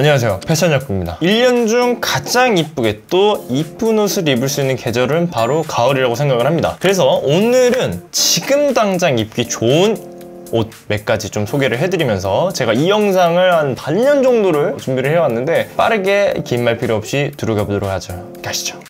안녕하세요. 패션약국입니다. 1년 중 가장 이쁘게 또 이쁜 옷을 입을 수 있는 계절은 바로 가을이라고 생각을 합니다. 그래서 오늘은 지금 당장 입기 좋은 옷몇 가지 좀 소개를 해드리면서 제가 이 영상을 한 반년 정도를 준비를 해왔는데 빠르게 긴 말 필요 없이 들어가 보도록 하죠. 가시죠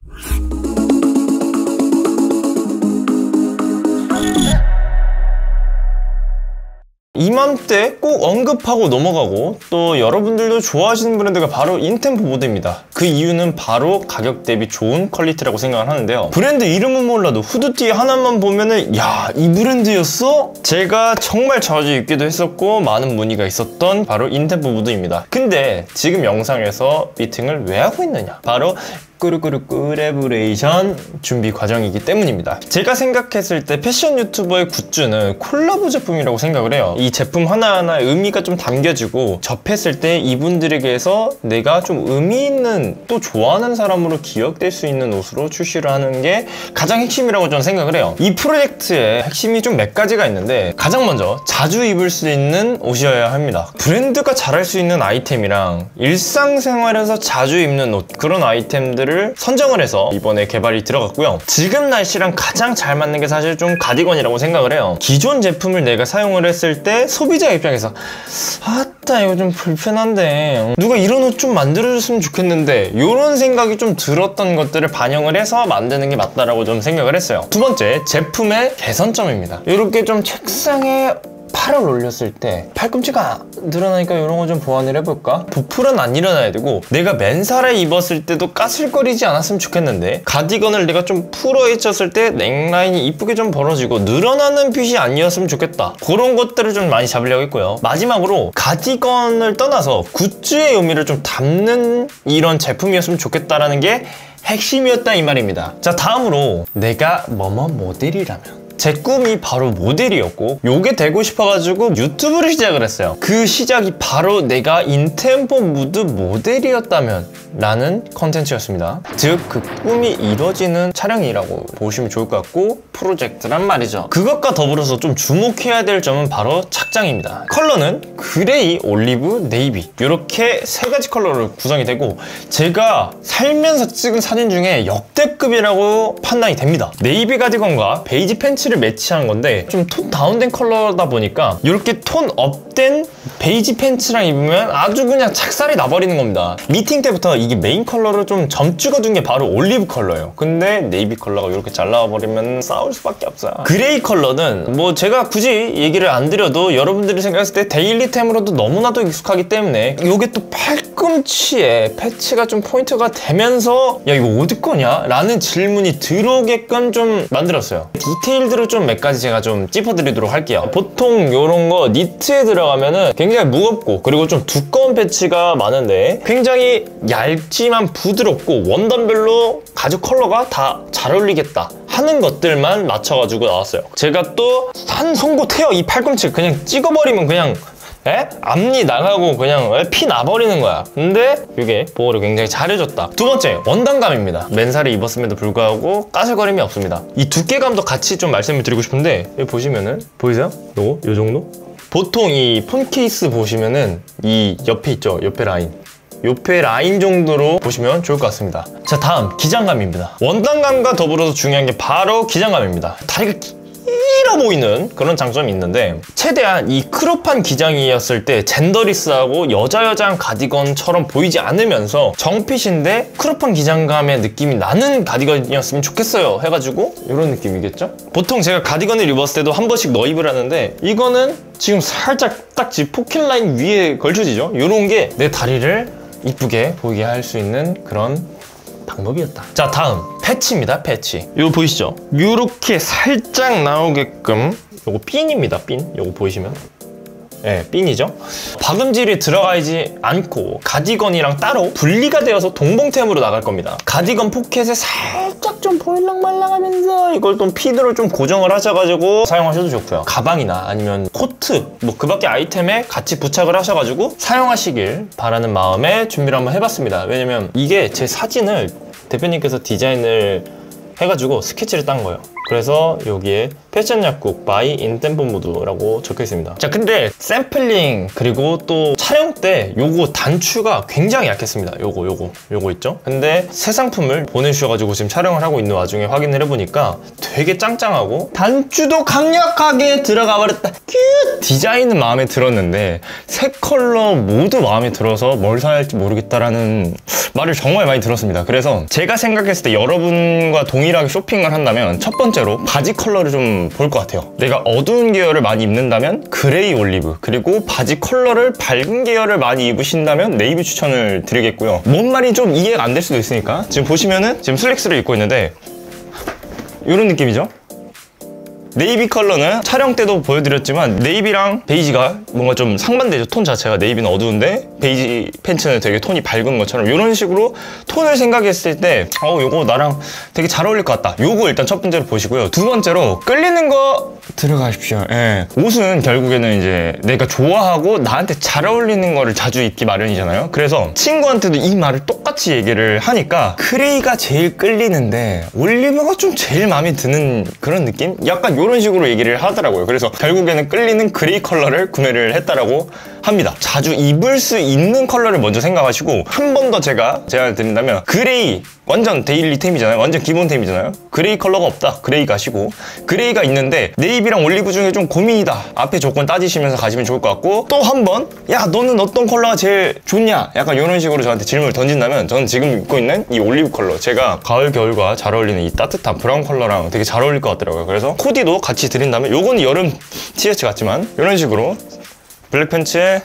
이맘때 꼭 언급하고 넘어가고 또 여러분들도 좋아하시는 브랜드가 바로 인템포 무드입니다. 그 이유는 바로 가격 대비 좋은 퀄리티라고 생각을 하는데요. 브랜드 이름은 몰라도 후드티 하나만 보면은 야 이 브랜드였어? 제가 정말 자주 입기도 했었고 많은 문의가 있었던 바로 인템포 무드입니다. 근데 지금 영상에서 미팅을 왜 하고 있느냐? 바로 꾸르꾸르 꾸레브레이션 준비 과정이기 때문입니다. 제가 생각했을 때 패션 유튜버의 굿즈는 콜라보 제품이라고 생각을 해요. 이 제품 하나하나에 의미가 좀 담겨지고 접했을 때 이분들에게서 내가 좀 의미 있는 또 좋아하는 사람으로 기억될 수 있는 옷으로 출시를 하는 게 가장 핵심이라고 저는 생각을 해요. 이 프로젝트의 핵심이 좀 몇 가지가 있는데 가장 먼저 자주 입을 수 있는 옷이어야 합니다. 브랜드가 잘할 수 있는 아이템이랑 일상생활에서 자주 입는 옷 그런 아이템들을 모델을 선정을 해서 이번에 개발이 들어갔고요. 지금 날씨랑 가장 잘 맞는 게 사실 좀 가디건이라고 생각을 해요. 기존 제품을 내가 사용을 했을 때 소비자 입장에서 아따 이거 좀 불편한데 누가 이런 옷 좀 만들어줬으면 좋겠는데 이런 생각이 좀 들었던 것들을 반영을 해서 만드는 게 맞다라고 좀 생각을 했어요. 두 번째 제품의 개선점입니다. 이렇게 좀 책상에 팔을 올렸을 때 팔꿈치가 늘어나니까 이런 거 좀 보완을 해볼까? 보풀은 안 일어나야 되고 내가 맨살에 입었을 때도 까슬거리지 않았으면 좋겠는데 가디건을 내가 좀 풀어 헤쳤을 때 넥라인이 이쁘게 좀 벌어지고 늘어나는 핏이 아니었으면 좋겠다. 그런 것들을 좀 많이 잡으려고 했고요. 마지막으로 가디건을 떠나서 굿즈의 의미를 좀 담는 이런 제품이었으면 좋겠다라는 게 핵심이었다 이 말입니다. 자 다음으로 내가 뭐뭐 모델이라면 제 꿈이 바로 모델이었고 요게 되고 싶어가지고 유튜브를 시작을 했어요. 그 시작이 바로 내가 인템포 무드 모델이었다면 라는 컨텐츠였습니다. 즉 그 꿈이 이뤄지는 촬영이라고 보시면 좋을 것 같고 프로젝트란 말이죠. 그것과 더불어서 좀 주목해야 될 점은 바로 착장입니다. 컬러는 그레이, 올리브, 네이비 이렇게 세 가지 컬러로 구성이 되고 제가 살면서 찍은 사진 중에 역대급이라고 판단이 됩니다. 네이비 가디건과 베이지 팬츠 를 매치한 건데 좀 톤 다운된 컬러다 보니까 이렇게 톤 업된 베이지 팬츠랑 입으면 아주 그냥 작살이 나버리는 겁니다. 미팅 때부터 이게 메인 컬러를 좀점 찍어둔 게 바로 올리브 컬러예요. 근데 네이비 컬러가 이렇게 잘 나와버리면 싸울 수밖에 없어요. 그레이 컬러는 뭐 제가 굳이 얘기를 안 드려도 여러분들이 생각했을 때 데일리템으로도 너무나도 익숙하기 때문에 이게 또 팔꿈치에 패치가 좀 포인트가 되면서 야 이거 어디 거냐? 라는 질문이 들어오게끔 좀 만들었어요. 디테일들을 좀 몇 가지 제가 좀 짚어드리도록 할게요. 보통 이런 거 니트에 들어가면은 굉장히 무겁고 그리고 좀 두꺼운 패치가 많은데 굉장히 얇 얇지만 부드럽고 원단별로 가죽 컬러가 다 잘 어울리겠다 하는 것들만 맞춰가지고 나왔어요 제가 또 한 송곳 헤어 이 팔꿈치 그냥 찍어버리면 그냥 에? 앞니 나가고 그냥 피 나버리는 거야 근데 이게 보호를 굉장히 잘해줬다 두 번째 원단감입니다 맨살에 입었음에도 불구하고 까슬거림이 없습니다 이 두께감도 같이 좀 말씀을 드리고 싶은데 여기 보시면은 보이세요? 요거 요 정도? 보통 이 폰 케이스 보시면은 이 옆에 있죠? 옆에 라인. 옆에 라인 정도로 보시면 좋을 것 같습니다. 자 다음 기장감입니다. 원단감과 더불어서 중요한 게 바로 기장감입니다. 다리가 길어 보이는 그런 장점이 있는데 최대한 이 크롭한 기장이었을 때 젠더리스하고 여자 여자한 가디건처럼 보이지 않으면서 정핏인데 크롭한 기장감의 느낌이 나는 가디건이었으면 좋겠어요 해가지고 이런 느낌이겠죠? 보통 제가 가디건을 입었을 때도 한 번씩 넣입을 하는데 이거는 지금 살짝 딱 지 포켓 라인 위에 걸쳐지죠? 이런 게 내 다리를 이쁘게 보이게 할 수 있는 그런 방법이었다. 자 다음. 패치입니다 패치. 이거 보이시죠? 이렇게 살짝 나오게끔 이거 핀입니다 핀. 이거 보이시면 예, 네, 핀이죠. 박음질이 들어가지 않고 가디건이랑 따로 분리가 되어서 동봉템으로 나갈 겁니다. 가디건 포켓에 살짝 좀 보일랑말랑하면서 이걸 좀 핀으로 좀 고정을 하셔가지고 사용하셔도 좋고요. 가방이나 아니면 코트 뭐 그 밖에 아이템에 같이 부착을 하셔가지고 사용하시길 바라는 마음에 준비를 한번 해봤습니다. 왜냐면 이게 제 사진을 대표님께서 디자인을 해가지고 스케치를 딴 거예요. 그래서 여기에 패션 약국 by 인템포 무드라고 적혀 있습니다. 자, 근데 샘플링 그리고 또 촬영 때 요거 단추가 굉장히 약했습니다. 요거 요거 요거 있죠? 근데 새 상품을 보내주셔가지고 지금 촬영을 하고 있는 와중에 확인을 해보니까 되게 짱짱하고 단추도 강력하게 들어가 버렸다. 큐! 디자인은 마음에 들었는데 세 컬러 모두 마음에 들어서 뭘 사야 할지 모르겠다라는 말을 정말 많이 들었습니다. 그래서 제가 생각했을 때 여러분과 동일하게 쇼핑을 한다면 첫 번째 로 바지 컬러를 좀 볼 것 같아요. 내가 어두운 계열을 많이 입는다면 그레이 올리브 그리고 바지 컬러를 밝은 계열을 많이 입으신다면 네이비 추천을 드리겠고요. 뭔 말이 좀 이해가 안 될 수도 있으니까 지금 보시면은 지금 슬랙스를 입고 있는데 이런 느낌이죠? 네이비 컬러는 촬영 때도 보여드렸지만 네이비랑 베이지가 뭔가 좀 상반되죠 톤 자체가. 네이비는 어두운데 베이지 팬츠는 되게 톤이 밝은 것처럼 이런 식으로 톤을 생각했을 때 어, 요거 나랑 되게 잘 어울릴 것 같다. 요거 일단 첫 번째로 보시고요. 두 번째로 끌리는 거 들어가십시오. 예. 옷은 결국에는 이제 내가 좋아하고 나한테 잘 어울리는 거를 자주 입기 마련이잖아요. 그래서 친구한테도 이 말을 똑같이 얘기를 하니까 그레이가 제일 끌리는데 올리브가 좀 제일 마음에 드는 그런 느낌? 약간 이런 식으로 얘기를 하더라고요. 그래서 결국에는 끌리는 그레이 컬러를 구매를 했다라고 합니다. 자주 입을 수 있는 컬러를 먼저 생각하시고 한 번 더 제가 제안을 드린다면 그레이 완전 daily템이잖아요. 완전 기본템이잖아요. 그레이 컬러가 없다. 그레이 가시고 그레이가 있는데 네이비랑 올리브 중에 좀 고민이다. 앞에 조건 따지시면서 가시면 좋을 것 같고 또 한 번 야 너는 어떤 컬러가 제일 좋냐? 약간 이런 식으로 저한테 질문을 던진다면 저는 지금 입고 있는 이 올리브 컬러 제가 가을 겨울과 잘 어울리는 이 따뜻한 브라운 컬러랑 되게 잘 어울릴 것 같더라고요. 그래서 코디도 같이 드린다면 요거는 여름 티셔츠 같지만 이런 식으로 블랙 팬츠에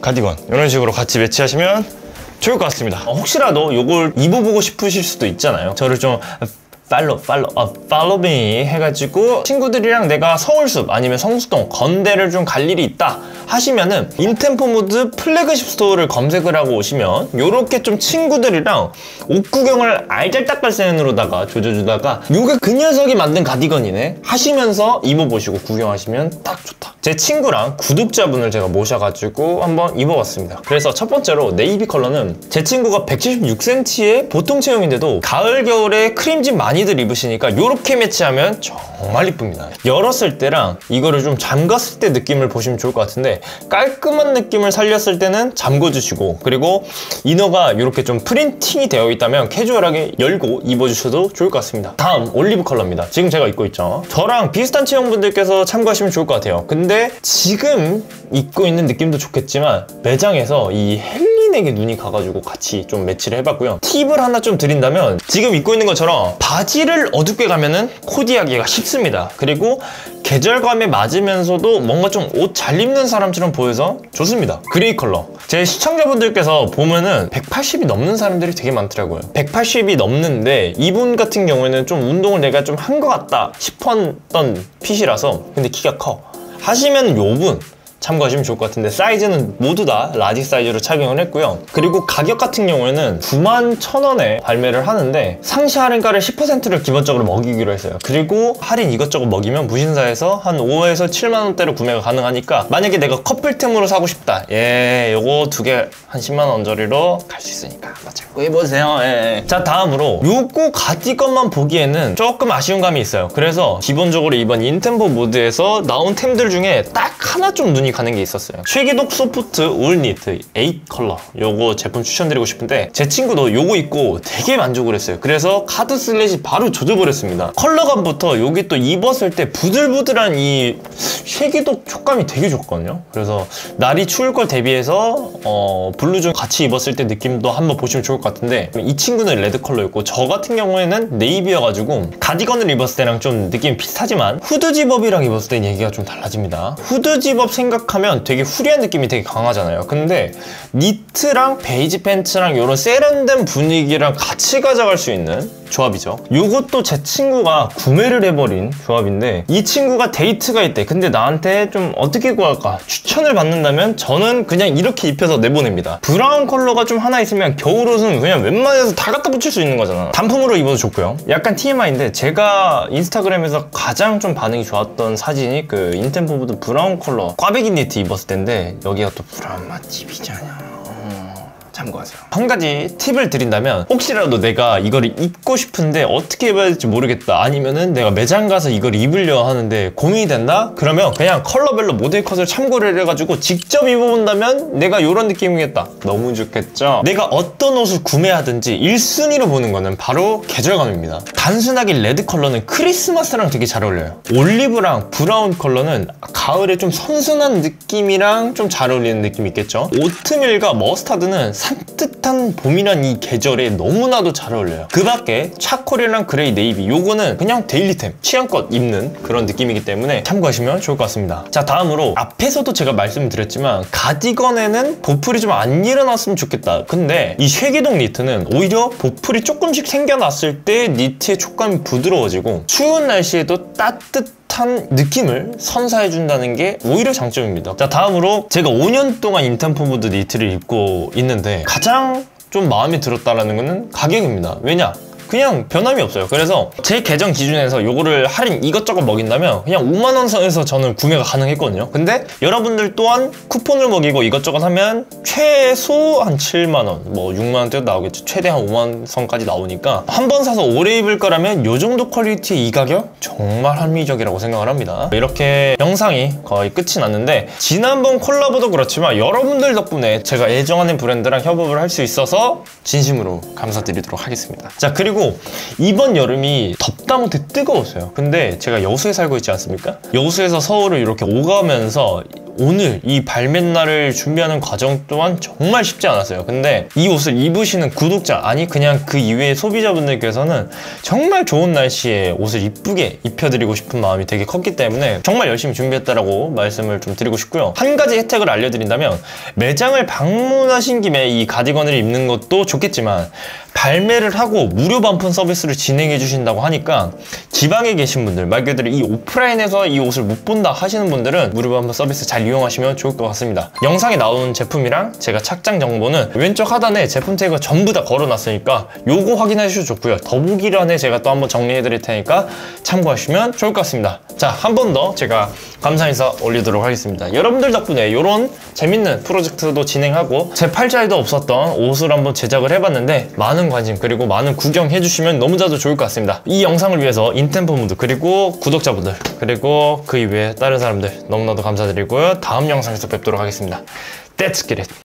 가디건 이런 식으로 같이 매치하시면 좋을 것 같습니다. 어, 혹시라도 요걸 입어보고 싶으실 수도 있잖아요. 저를 좀 follow follow 어 follow me 해가지고 친구들이랑 내가 서울숲 아니면 성수동 건대를 좀 갈 일이 있다 하시면은 인템포 모드 flagship store를 검색을 하고 오시면 요렇게 좀 친구들이랑 옷 구경을 알잘딱발센으로다가 조져주다가 요게 그 녀석이 만든 가디건이네 하시면서 입어보시고 구경하시면 딱 좋다. 제 친구랑 구독자분을 제가 모셔가지고 한번 입어봤습니다. 그래서 첫 번째로 네이비 컬러는 제 친구가 176cm의 보통 체형인데도 가을 겨울에 크림진 많이 들 입으시니까 요렇게 매치하면 정말 이쁩니다. 열었을 때랑 이거를 좀 잠갔을 때 느낌을 보시면 좋을 것 같은데 깔끔한 느낌을 살렸을 때는 잠궈주시고 그리고 inner가 이렇게 좀 printing이 되어 있다면 캐주얼하게 열고 입어주셔도 좋을 것 같습니다. 다음 올리브 컬러입니다. 지금 제가 입고 있죠. 저랑 비슷한 체형분들께서 참고하시면 좋을 것 같아요. 근데 지금 입고 있는 느낌도 좋겠지만 매장에서 이 헨리넥에 눈이 가가지고 같이 좀 매치를 해봤고요 팁을 하나 좀 드린다면 지금 입고 있는 것처럼 바지를 어둡게 가면은 코디하기가 쉽습니다 그리고 계절감에 맞으면서도 뭔가 좀 옷 잘 입는 사람처럼 보여서 좋습니다. 그레이 컬러. 제 시청자분들께서 보면은 180이 넘는 사람들이 되게 많더라고요. 180이 넘는데 이분 같은 경우에는 좀 운동을 내가 좀 한 것 같다 싶었던 fit이라서 근데 키가 커. 하시면 요분 참고하시면 좋을 것 같은데 사이즈는 모두 다 라지 사이즈로 착용을 했고요. 그리고 가격 같은 경우에는 9만 1천원에 발매를 하는데 상시 할인가를 10%를 기본적으로 먹이기로 했어요. 그리고 할인 이것저것 먹이면 무신사에서 한 5에서 7만원대로 구매가 가능하니까 만약에 내가 커플템으로 사고 싶다. 예 요거 두 개 한 10만원 언저리로 갈 수 있으니까 한번 참고 해보세요. 예. 자 다음으로 요거 가디건만 보기에는 조금 아쉬운 감이 있어요. 그래서 기본적으로 이번 인템포 모드에서 나온 템들 중에 딱 하나 좀 눈이 가는 게 있었어요. shaggy dog 소프트 울 니트 8 컬러. 요거 제품 추천드리고 싶은데 제 친구도 요거 입고 되게 만족을 했어요. 그래서 카드 슬릿이 바로 젖어버렸습니다. 컬러감부터 여기 또 입었을 때 부들부들한 이 shaggy dog 촉감이 되게 좋거든요. 그래서 날이 추울 걸 대비해서 어, 블루종 같이 입었을 때 느낌도 한번 보시면 좋을 것 같은데 이 친구는 레드 컬러였고 저 같은 경우에는 네이비여가지고 가디건을 입었을 때랑 좀 느낌이 비슷하지만 후드 zip-up이랑 입었을 땐 얘기가 좀 달라집니다. 후드 집업 생각 하면 되게 free한 느낌이 되게 강하잖아요. 근데 니트랑 베이지 팬츠랑 이런 세련된 분위기랑 같이 가져갈 수 있는 조합이죠. 이것도 제 친구가 구매를 해버린 조합인데 이 친구가 데이트가 있대. 근데 나한테 좀 어떻게 구할까 추천을 받는다면 저는 그냥 이렇게 입혀서 내보냅니다. 브라운 컬러가 좀 하나 있으면 겨울옷은 그냥 웬만해서 다 갖다 붙일 수 있는 거잖아. 단품으로 입어도 좋고요. 약간 TMI인데 제가 인스타그램에서 가장 좀 반응이 좋았던 사진이 그 인템포 모드 브라운 컬러 꽈배기 니트 입었을 텐데 여기가 또 브라운 맛집이잖아 참고하세요. 한 가지 팁을 드린다면 혹시라도 내가 이거를 입고 싶은데 어떻게 입어야 될지 모르겠다 아니면은 내가 매장 가서 이걸 입으려 하는데 고민이 된다? 그러면 그냥 컬러별로 모델 컷을 참고를 해가지고 직접 입어본다면 내가 이런 느낌이겠다. 너무 좋겠죠? 내가 어떤 옷을 구매하든지 1순위로 보는 거는 바로 계절감입니다. 단순하게 레드 컬러는 크리스마스랑 되게 잘 어울려요. 올리브랑 브라운 컬러는 가을에 좀 선선한 느낌이랑 좀 잘 어울리는 느낌이 있겠죠? 오트밀과 머스타드는 산뜻한 봄이란 이 계절에 너무나도 잘 어울려요. 그 밖에 차콜이랑 그레이 네이비 요거는 그냥 daily템 취향껏 입는 그런 느낌이기 때문에 참고하시면 좋을 것 같습니다. 자 다음으로 앞에서도 제가 말씀드렸지만 가디건에는 보풀이 좀 안 일어났으면 좋겠다. 근데 이 shaggy dog 니트는 오히려 보풀이 조금씩 생겨났을 때 니트의 촉감이 부드러워지고 추운 날씨에도 따뜻 한 느낌을 선사해준다는 게 오히려 장점입니다. 자, 다음으로 제가 5년 동안 인템포무드 니트를 입고 있는데 가장 좀 마음에 들었다라는 거는 가격입니다. 왜냐? 그냥 변함이 없어요. 그래서 제 계정 기준에서 요거를 할인 이것저것 먹인다면 그냥 5만 원 선에서 저는 구매가 가능했거든요. 근데 여러분들 또한 쿠폰을 먹이고 이것저것 하면 최소 한 7만 원, 뭐 6만 원대도 나오겠죠. 최대 한 5만 선까지 나오니까 한 번 사서 오래 입을 거라면 요 정도 quality 이 가격 정말 합리적이라고 생각을 합니다. 이렇게 영상이 거의 끝이 났는데 지난번 콜라보도 그렇지만 여러분들 덕분에 제가 애정하는 브랜드랑 협업을 할 수 있어서 진심으로 감사드리도록 하겠습니다. 자 그리고 이번 여름이 덥다 못해 뜨거웠어요. 근데 제가 여수에 살고 있지 않습니까? 여수에서 서울을 이렇게 오가면서 오늘 이 발매날을 준비하는 과정 또한 정말 쉽지 않았어요. 근데 이 옷을 입으시는 구독자, 아니 그냥 그 이외의 소비자분들께서는 정말 좋은 날씨에 옷을 이쁘게 입혀드리고 싶은 마음이 되게 컸기 때문에 정말 열심히 준비했다라고 말씀을 좀 드리고 싶고요. 한 가지 혜택을 알려드린다면 매장을 방문하신 김에 이 가디건을 입는 것도 좋겠지만 발매를 하고 무료 반품 서비스를 진행해 주신다고 하니까 지방에 계신 분들 말 그대로 이 오프라인에서 이 옷을 못 본다 하시는 분들은 무료 반품 서비스 잘 이용하시면 좋을 것 같습니다. 영상에 나온 제품이랑 제가 착장 정보는 왼쪽 하단에 제품 태그 전부 다 걸어놨으니까 요거 확인해 주셔도 좋고요. 더보기란에 제가 또 한번 정리해 드릴 테니까 참고하시면 좋을 것 같습니다. 자 한 번 더 제가 감사 인사 올리도록 하겠습니다. 여러분들 덕분에 이런 재밌는 프로젝트도 진행하고 제 팔자에도 없었던 옷을 한번 제작을 해봤는데 많은 관심 그리고 많은 구경해 주시면 너무나도 좋을 것 같습니다. 이 영상을 위해서 인템포 분들 그리고 구독자분들 그리고 그 이외에 다른 사람들 너무나도 감사드리고요. 다음 영상에서 뵙도록 하겠습니다. Let's get it